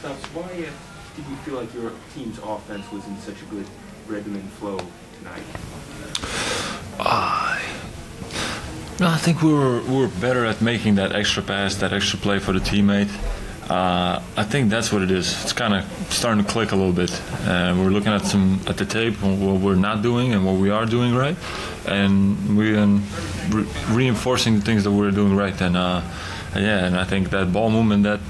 post-ups. Why did you feel like your team's offense was in such a good rhythm and flow tonight? Uh, no, I think we were we were better at making that extra pass, that extra play for the teammate. Uh, I think that's what it is. It's kind of starting to click a little bit. Uh, we're looking at some at the tape what we're not doing and what we are doing right, and we're re- reinforcing the things that we're doing right. And uh, yeah, and I think that ball movement, that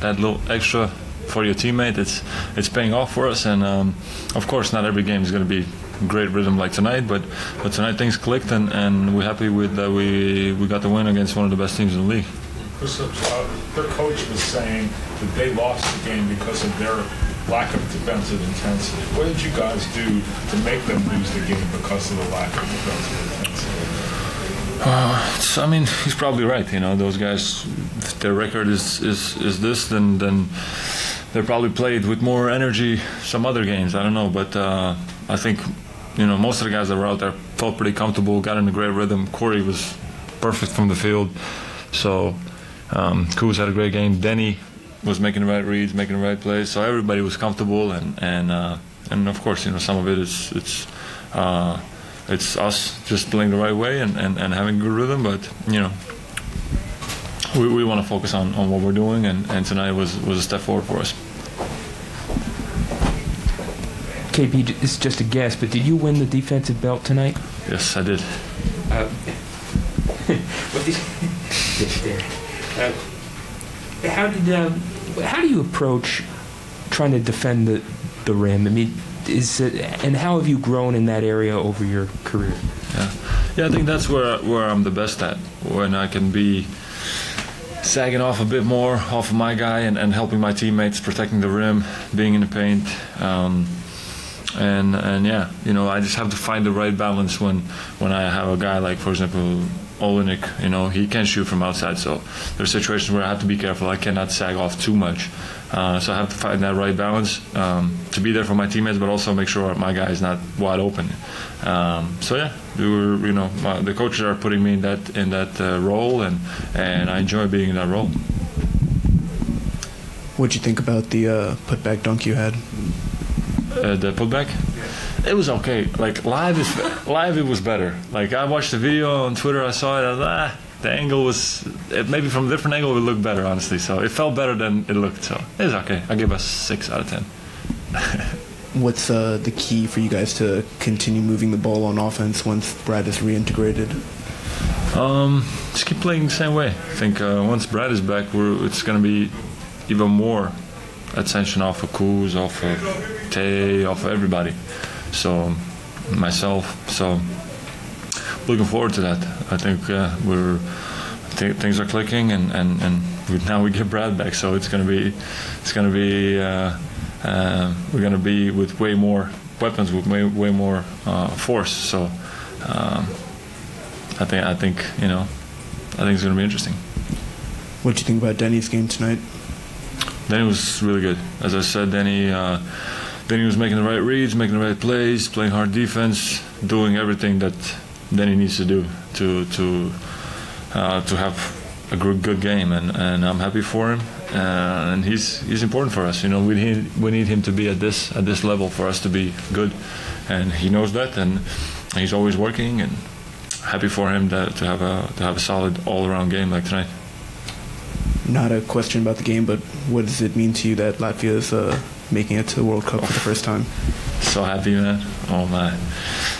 that little extra for your teammate, it's it's paying off for us. And um, of course, not every game is going to be great rhythm like tonight, but but tonight things clicked, and, and we're happy with that we we got the win against one of the best teams in the league. Uh, their coach was saying that they lost the game because of their lack of defensive intensity. What did you guys do to make them lose the game because of the lack of defensive intensity? Uh, I mean, he's probably right. You know, those guys, their record is, is, is this, then then they probably played with more energy some other games. I don't know, but uh, I think you know most of the guys that were out there felt pretty comfortable, got in a great rhythm. Corey was perfect from the field, so um, Kuz had a great game. Deni was making the right reads, making the right plays. So everybody was comfortable, and and uh, and of course, you know, some of it is it's uh, it's us just playing the right way and, and, and having good rhythm. But you know, we, we want to focus on, on what we're doing, and, and tonight was was a step forward for us. KP, this is just a guess, but did you win the defensive belt tonight? Yes, I did. Uh, what did there? Uh, how did uh, how do you approach trying to defend the the rim? I mean, is it, and how have you grown in that area over your career? Yeah, yeah, I think that's where where I'm the best at when I can be sagging off a bit more off of my guy and, and helping my teammates protecting the rim, being in the paint. Um, and and yeah, you know, I just have to find the right balance when when I have a guy like, for example, Olynyk, you know, he can shoot from outside. So there's situations where I have to be careful. I cannot sag off too much. Uh, so I have to find that right balance um, to be there for my teammates, but also make sure my guy is not wide open. Um, so yeah, we were, you know, my, the coaches are putting me in that in that uh, role, and and I enjoy being in that role. What'd you think about the uh, putback dunk you had? Uh, the putback it was okay. Like live is live, it was better. Like I watched the video on Twitter, I saw it. I was, ah, the angle was it, maybe from a different angle it looked better, honestly. So it felt better than it looked. So it was okay. I give us six out of ten. What's uh, the key for you guys to continue moving the ball on offense once Brad is reintegrated? Um, just keep playing the same way. I think uh, once Brad is back, we're, it's going to be even more attention off of Kuz, off of Tay, off of everybody so myself. So looking forward to that. I think uh, we're th- things are clicking, and and and we, now we get Brad back, so it's gonna be it's gonna be uh, uh, we're gonna be with way more weapons, with way way more uh, force. So um, I think I think you know I think it's gonna be interesting. What do you think about Deni's game tonight? Deni was really good. As I said, Deni he was making the right reads, making the right plays, playing hard defense, doing everything that then he needs to do to to uh, to have a good, good game, and, and I'm happy for him. Uh, and he's he's important for us. You know, we need we need him to be at this at this level for us to be good, and he knows that, and he's always working. And happy for him to, to have a to have a solid all around game like tonight. Not a question about the game, but what does it mean to you that Latvia is uh, making it to the World Cup for the first time. So happy, man! Oh man,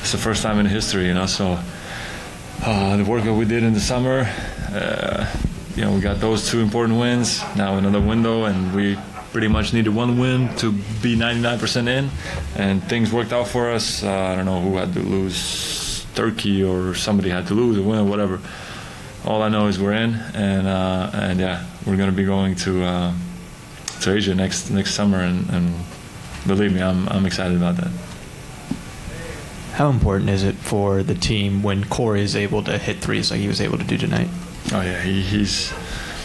it's the first time in history, you know. So uh, the work that we did in the summer, uh, you know, we got those two important wins. Now another window, and we pretty much needed one win to be 99% in, and things worked out for us. Uh, I don't know who had to lose, Turkey or somebody had to lose or win whatever. All I know is we're in, and uh, and yeah, we're gonna be going to uh, to Asia next next summer, and, and believe me, I'm I'm excited about that. How important is it for the team when Corey is able to hit threes like he was able to do tonight? Oh yeah, he, he's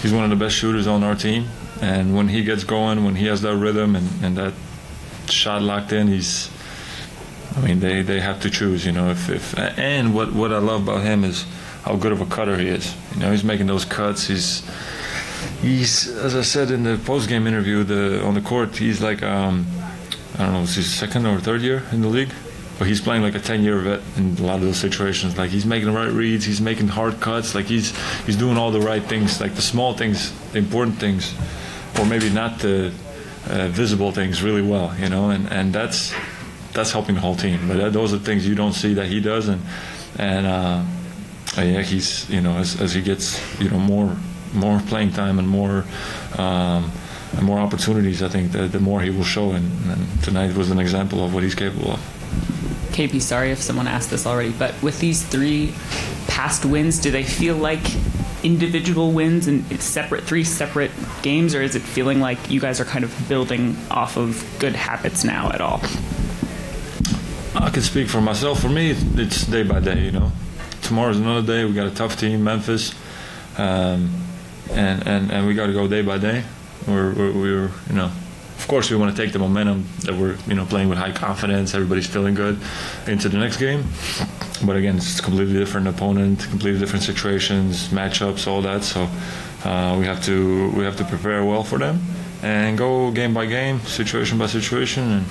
he's one of the best shooters on our team, and when he gets going, when he has that rhythm and, and that shot locked in, he's. I mean, they, they have to choose, you know. If, if and what what I love about him is how good of a cutter he is. You know, he's making those cuts. He's he's as I said in the post game interview the on the court he's like um, I don't know it's his second or third year in the league? But he's playing like a 10 year vet in a lot of those situations. Like he's making the right reads he's making hard cuts like he's he's doing all the right things like the small things the important things or maybe not the uh, visible things really well you know? And and that's that's helping the whole team. But that, those are things you don't see that he does and and uh, yeah, he's you know as, as he gets you know more more playing time and more um, and more opportunities, I think the, the more he will show. And, and tonight was an example of what he's capable of. KP, sorry if someone asked this already, but with these three past wins, do they feel like individual wins and it's separate three separate games, or is it feeling like you guys are kind of building off of good habits now at all? I can speak for myself. For me, it's day by day. You know, tomorrow's another day. We got a tough team, Memphis, um, and and and we got to go day by day. We're, we're, we're you know, of course we want to take the momentum that we're you know playing with high confidence. Everybody's feeling good into the next game. But again, it's completely different opponent, completely different situations, matchups, all that. So uh, we have to we have to prepare well for them and go game by game, situation by situation, and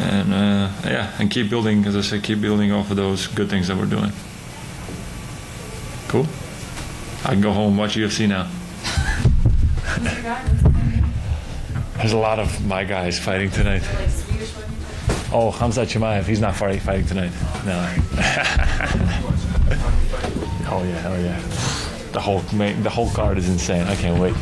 and uh, yeah, and keep building. As I said, keep building off of those good things that we're doing. Cool. I can go home watch UFC now. There's a lot of my guys fighting tonight. Oh, Khamzat Chimaev, he's not fighting fighting tonight. No. oh yeah, oh yeah. The whole the whole card is insane. I can't wait.